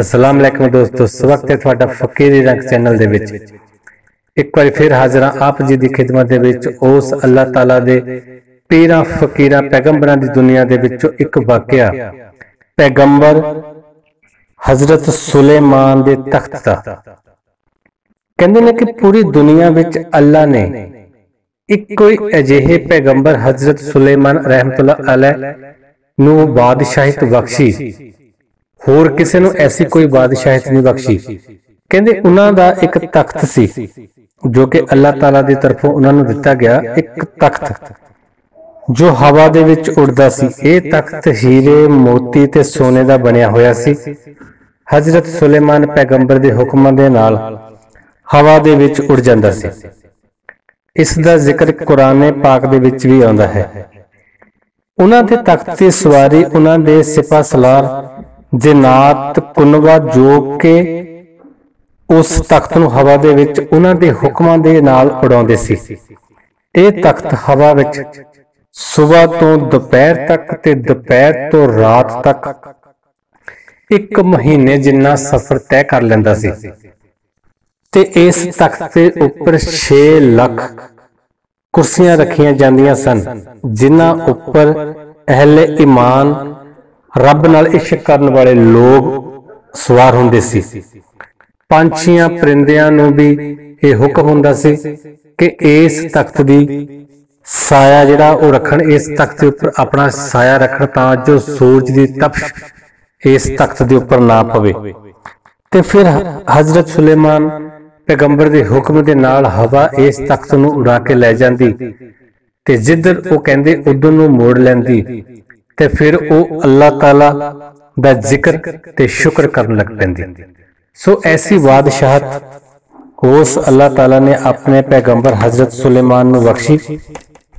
ਅਸਲਾਮ ਅਲੈਕਮ ਦੋਸਤੋ, ਇਸ ਹੈ ਤੁਹਾਡਾ ਫਕੀਰੀ ਰੰਗ ਚੈਨਲ ਦੇ ਵਿੱਚ। ਇੱਕ ਵਾਰ ਫਿਰ ਹਾਜ਼ਰ ਹਾਂ ਆਪ ਜੀ ਦੀ ਖidmat ਦੇ ਵਿੱਚ, ਉਸ ਅੱਲਾਹ ਤਾਲਾ ਦੇ ਪੀਰਾਂ, ਫਕੀਰਾਂ, ਪੈਗੰਬਰਾਂ ਦੀ ਦੁਨੀਆ ਦੇ ਵਿੱਚੋਂ ਇੱਕ ਵਾਕਿਆ। ਪੈਗੰਬਰ ਹਜ਼ਰਤ ਸੁਲੇਮਾਨ ਦੇ ਤਖਤ ਦਾ। ਕਹਿੰਦੇ ਨੇ ਕਿ ਪੂਰੀ ਦੁਨੀਆ ਵਿੱਚ ਅੱਲਾ ਨੇ ਇੱਕੋ ਹੀ ਅਜਿਹੇ ਪੈਗੰਬਰ ਹਜ਼ਰਤ ਸੁਲੇਮਾਨ ਰਹਿਮਤੁਲਾ ਅਲੈਹ ਨੂੰ ਬਾਦਸ਼ਾਹਤ ਬਖਸ਼ੀ। ਹੋਰ ਕਿਸੇ ਨੂੰ ਐਸੀ ਕੋਈ ਬਾਦਸ਼ਾਹਿਤ ਨਹੀਂ ਬਖਸ਼ੀ। ਕਹਿੰਦੇ ਉਹਨਾਂ ਦਾ ਇੱਕ ਤਖਤ ਸੀ ਜੋ ਕਿ ਅੱਲਾਹ ਤਾਲਾ ਦੀ ਤਰਫੋਂ ਉਹਨਾਂ ਨੂੰ ਦਿੱਤਾ ਗਿਆ ਇੱਕ ਤਖਤ। ਜੋ ਹਵਾ ਦੇ ਵਿੱਚ ਉੱਡਦਾ ਸੀ ਇਹ ਤਖਤ ਹੀਰੇ ਮੋਤੀ ਤੇ ਸੋਨੇ ਦਾ ਬਣਿਆ ਹੋਇਆ ਸੀ। ਹਜ਼ਰਤ ਸੁਲੇਮਾਨ ਪੈਗੰਬਰ ਦੇ ਹੁਕਮਾਂ ਦੇ ਨਾਲ ਹਵਾ ਦੇ ਵਿੱਚ ਉੱਡ ਜਾਂਦਾ ਸੀ। ਇਸ ਦਾ ਜ਼ਿਕਰ ਕੁਰਾਨੇ ਪਾਕ ਦੇ ਵਿੱਚ ਵੀ ਆਉਂਦਾ ਹੈ। ਉਹਨਾਂ ਦੇ ਤਖਤ ਤੇ ਸਵਾਰੀ ਉਹਨਾਂ ਦੇ ਸਿਪਾ ਸਲਾਰ ਜਨਾਤ ਕੁਨਵਾ ਜੋ ਕਿ ਉਸ ਤਖਤ ਨੂੰ ਹਵਾ ਦੇ ਵਿੱਚ ਉਹਨਾਂ ਦੇ ਹੁਕਮਾਂ ਦੇ ਨਾਲ ਉਡਾਉਂਦੇ ਸੀ। ਇਹ ਤਖਤ ਹਵਾ ਵਿੱਚ ਸਵੇਰ ਤੋਂ ਦੁਪਹਿਰ ਤੱਕ ਤੇ ਦੁਪਹਿਰ ਤੋਂ ਰਾਤ ਤੱਕ ਇੱਕ ਮਹੀਨੇ ਜਿੰਨਾ ਸਫ਼ਰ ਤੈਅ ਕਰ ਲੈਂਦਾ ਸੀ। ਤੇ ਇਸ ਤਖਤ ਦੇ ਉੱਪਰ 6 ਲੱਖ ਕੁਰਸੀਆਂ ਰੱਖੀਆਂ ਜਾਂਦੀਆਂ ਸਨ, ਜਿਨ੍ਹਾਂ ਉੱਪਰ ਅਹਲੇ ਇਮਾਨ ਰੱਬ ਨਾਲ ਇਸ਼ਕ ਕਰਨ ਵਾਲੇ ਲੋਕ ਸਵਾਰ ਹੁੰਦੇ ਸੀ। ਪੰਛੀਆਂ ਪਰਿੰਦਿਆਂ ਨੂੰ ਵੀ ਇਹ ਹੁਕਮ ਹੁੰਦਾ ਸੀ ਕਿ ਇਸ ਤਖਤ ਦੀ ਸਾਇਆ ਜਿਹੜਾ ਉਹ ਰੱਖਣ, ਇਸ ਤਖਤ ਦੇ ਉੱਪਰ ਆਪਣਾ ਸਾਇਆ ਰੱਖਣ ਤਾਂ ਜੋ ਸੂਰਜ ਦੀ ਤਪਸ਼ ਇਸ ਤਖਤ ਦੇ ਉੱਪਰ ਨਾ ਪਵੇ। ਤੇ ਫਿਰ ਹਜ਼ਰਤ ਸੁਲੇਮਾਨ ਪੈਗੰਬਰ ਦੇ ਹੁਕਮ ਦੇ ਨਾਲ ਹਵਾ ਇਸ ਤਖਤ ਨੂੰ ਉਡਾ ਕੇ ਲੈ ਜਾਂਦੀ ਤੇ ਜਿੱਧਰ ਉਹ ਕਹਿੰਦੇ, ਉਧਰ ਨੂੰ ਮੋੜ ਲੈਂਦੀ ਤੇ ਫਿਰ ਉਹ ਅੱਲਾਹ ਤਾਲਾ ਦਾ ਜ਼ਿਕਰ ਤੇ ਸ਼ੁਕਰ ਕਰਨ ਲੱਗ ਪੈਂਦੀ। ਸੋ ਐਸੀ ਬਾਦਸ਼ਾਹਤ ਉਸ ਅੱਲਾਹ ਤਾਲਾ ਨੇ ਆਪਣੇ ਪੈਗੰਬਰ ਹਜ਼ਰਤ ਸੁਲੇਮਾਨ ਨੂੰ ਬਖਸ਼ੀ।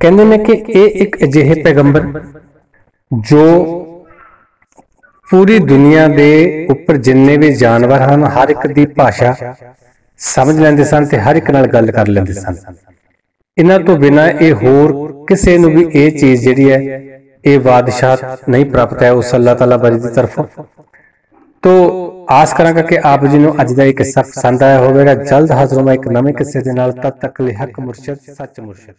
ਕਹਿੰਦੇ ਨੇ ਕਿ ਇਹ ਇੱਕ ਅਜਿਹੇ ਪੈਗੰਬਰ ਜੋ ਪੂਰੀ ਦੁਨੀਆ ਦੇ ਉੱਪਰ ਜਿੰਨੇ ਵੀ ਜਾਨਵਰ ਹਨ ਹਰ ਇੱਕ ਦੀ ਭਾਸ਼ਾ ਸਮਝ ਲੈਂਦੇ ਸਨ ਤੇ ਹਰ ਇੱਕ ਨਾਲ ਗੱਲ ਕਰ ਲੈਂਦੇ ਸਨ। ਇਹਨਾਂ ਤੋਂ ਬਿਨਾ ਇਹ ਹੋਰ ਕਿਸੇ ਨੂੰ ਵੀ ਇਹ ਚੀਜ਼ ਜਿਹੜੀ ਹੈ ਇਹ ਬਾਦਸ਼ਾਹ ਨਹੀਂ ਪ੍ਰਾਪਤ ਹੈ ਉਸ ਅੱਲਾਹ ਤਾਲਾ ਬਰੀ ਦੀ ਤਰਫੋਂ। ਤੋ ਆਸ ਕਰਾਂਗਾ ਕਿ ਆਪ ਜੀ ਨੂੰ ਅੱਜ ਦਾ ਇਹ ਕਿੱਸਾ ਪਸੰਦ ਆਇਆ ਹੋਵੇਗਾ। ਜਲਦ ਹਾਜ਼ਰ ਹਾਂ ਇੱਕ ਨਵੇਂ ਕਿੱਸੇ ਦੇ ਨਾਲ। ਤਦ ਤੱਕ ਲਈ ਹੱਕ ਮੁਰਸ਼ਦ, ਸੱਚ ਮੁਰਸ਼ਦ।